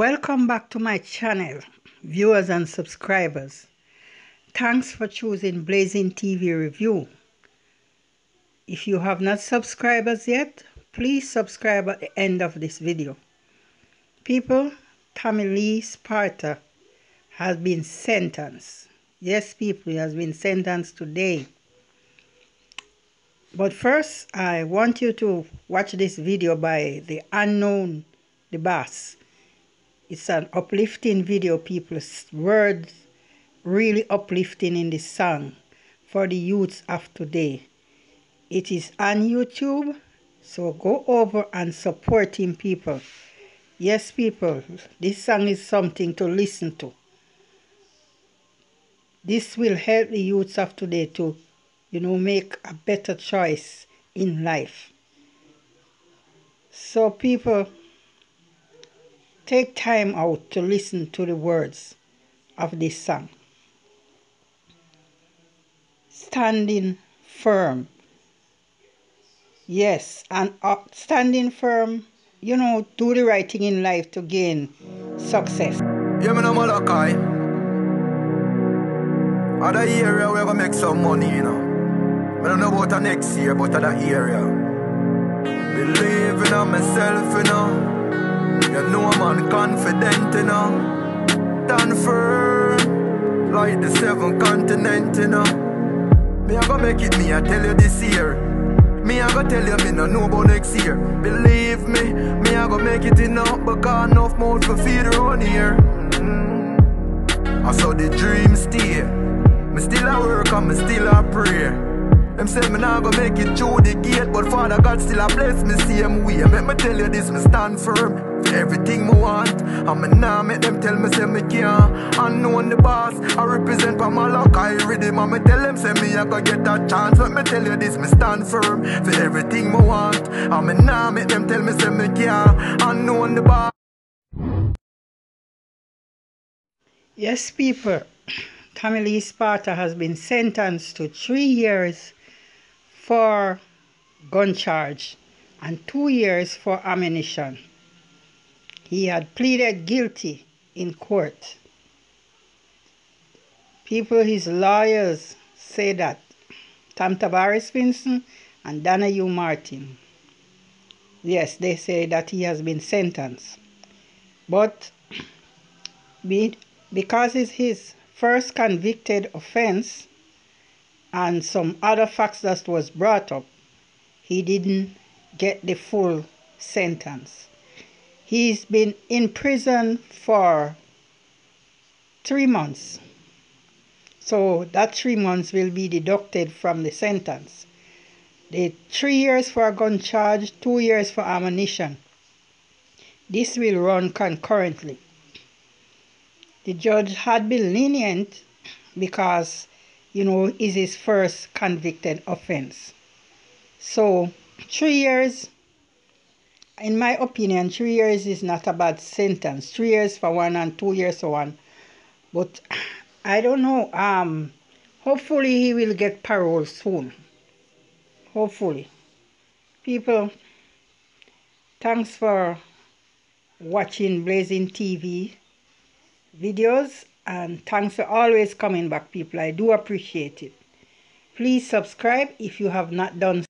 Welcome back to my channel, viewers and subscribers. Thanks for choosing Blazing TV Review. If you have not subscribed as yet, please subscribe at the end of this video. People, Tommy Lee Sparta has been sentenced. Yes, people, he has been sentenced today. But first, I want you to watch this video by the unknown the boss. It's an uplifting video, people's words really uplifting in this song for the youths of today. It is on YouTube, so go over and support him, people. Yes, people, this song is something to listen to. This will help the youths of today to you know, make a better choice in life. So, people, take time out to listen to the words of this song. Standing firm. Yes, and uh, standing firm, you know, do the right thing in life to gain success. Yeah, me no Malachi. Other area gonna make some money, you know. I don't know about the next year, but other area. Believing on myself, you know. You know I'm confident, you know. Stand firm, like the seven continent, you know. Me I gonna make it, me I tell you this year. Me I gonna tell you, me no know about next year. Believe me, me I gonna make it enough, but got enough mouth for feed around here. Mm. I saw the dream stay. Me still a work and me still a pray. Them say me nah go make it through the gate, but Father God still a bless me same way. Make me tell you this, me stand firm. For everything me want, and me nah make them tell me say me can't. Unknown the boss, I represent for my luck, I ready. Man, me tell them say me I go get that chance. Let me tell you this, me stand firm. For everything me want, and me nah make them tell me say me can't. Unknown the boss. Yes, people. Lee Sparta has been sentenced to three years for gun charge and two years for ammunition. He had pleaded guilty in court. People, his lawyers say that Tom Tavares-Finson and Donahue Martin, yes, they say that he has been sentenced. But because it's his first convicted offense, and some other facts that was brought up, he didn't get the full sentence. He's been in prison for three months. So that three months will be deducted from the sentence. The three years for a gun charge, two years for ammunition. This will run concurrently. The judge had been lenient because you know, is his first convicted offense. So, three years, in my opinion, three years is not a bad sentence. Three years for one and two years for one. But I don't know. Um, hopefully he will get parole soon. Hopefully. People, thanks for watching Blazing TV videos and thanks for always coming back, people. I do appreciate it. Please subscribe if you have not done